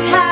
time.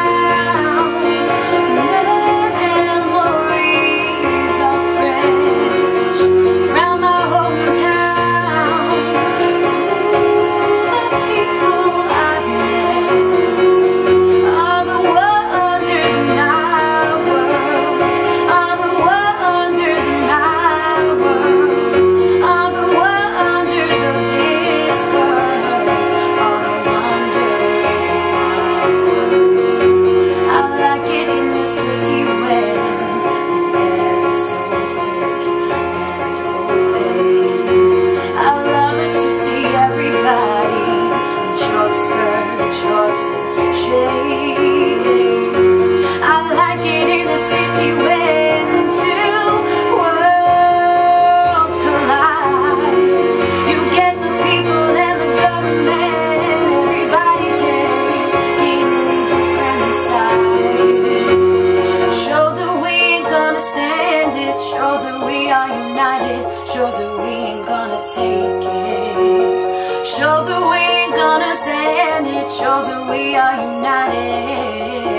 Sure that we ain't gonna take it. Sure that we ain't gonna stand it. Sure that we are united.